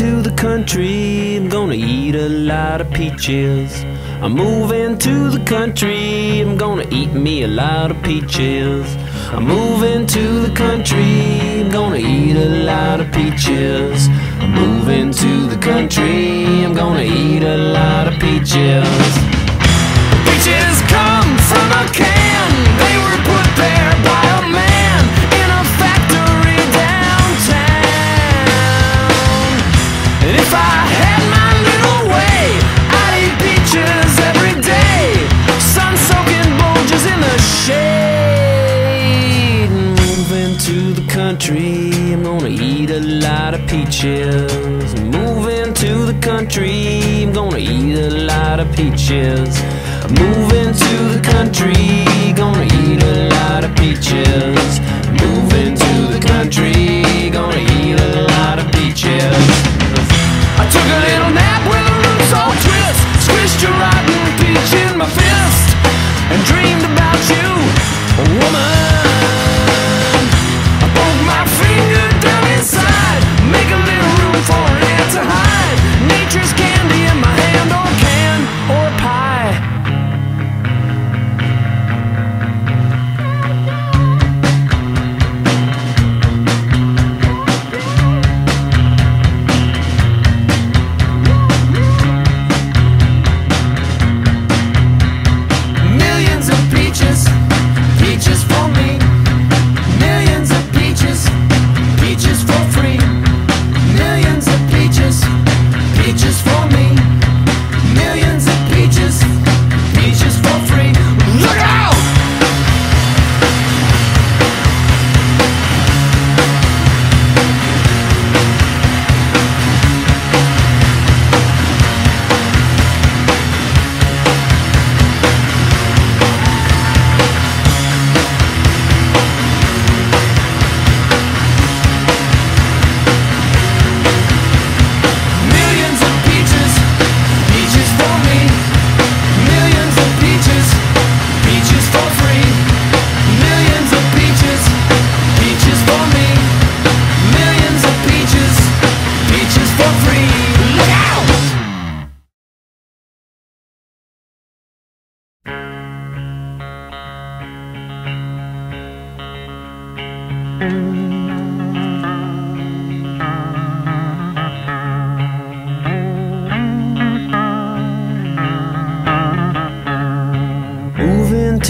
To the country, I'm gonna eat a lot of peaches. I'm moving to the country, I'm gonna eat me a lot of peaches. I'm moving to the country, I'm gonna eat a lot of peaches. I'm moving to the country, gonna eat a lot of peaches. I'm gonna eat a lot of peaches. Moving to the country, I'm gonna eat a lot of peaches. Moving to the country, gonna eat a lot of peaches. Moving to the country, gonna eat a lot of peaches. I took a little nap with the roots all twist. Squished a rotten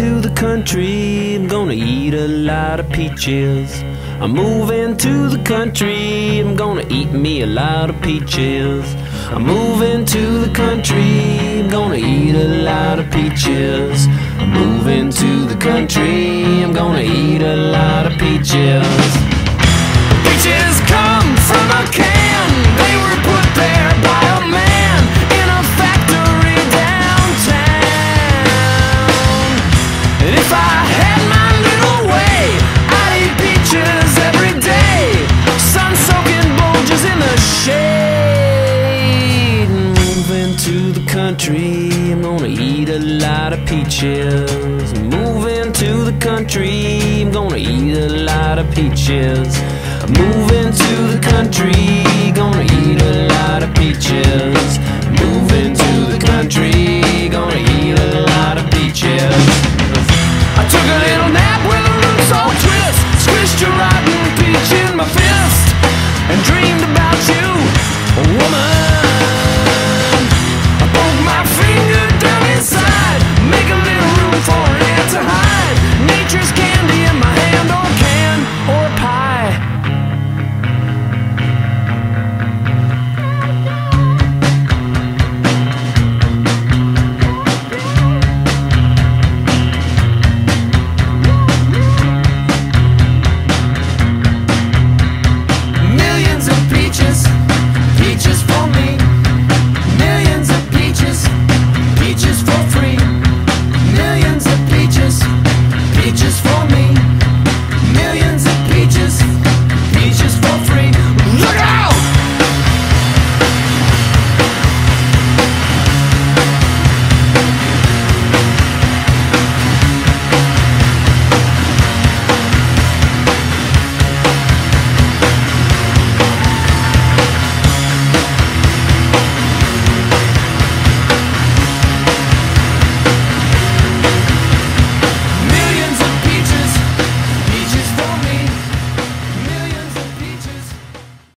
to the country, I'm gonna eat a lot of peaches. I'm moving to the country, I'm gonna eat me a lot of peaches. I'm moving to the country, I'm gonna eat a lot of peaches. Moving to the country, I'm gonna eat a lot of peaches. Peaches come from a can. They were put there by a man in a factory downtown. And if I had my little way, I'd eat peaches every day. Sun soaking bulges in the shade. Moving to the country, lot of peaches. Moving to the country, I'm gonna eat a lot of peaches. Moving to the country, gonna eat a lot of peaches.